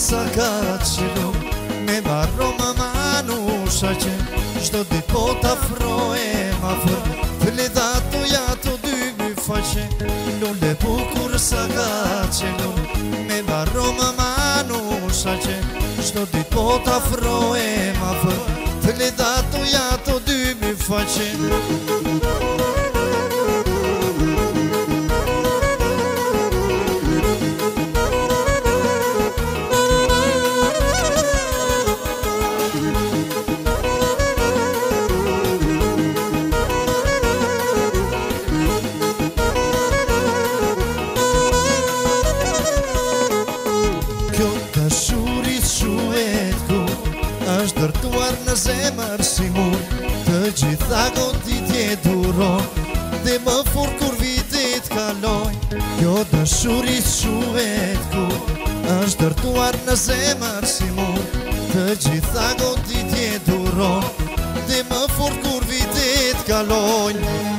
sa ka që do Me barro më manu sa që Shdo dhe po ta fro e ma fër Fëllë dhe të ja të dy më faqe Lullë dhe bukur sa ka që do Me barro më manu sa që Shdo dhe po ta fro e ma fër Fëllë dhe ato ja të dy më faqe Fëllë dhe ato ja të dy më faqe kuptuar në zemër si mur Të gjitha gondi tje duron Dhe më fur kur vitit kaloj Kjo dëshuris shuhet ku është dërtuar në zemër si mur Të gjitha gondi tje duron Dhe më fur kur vitit kaloj Dhe më fur kur vitit kaloj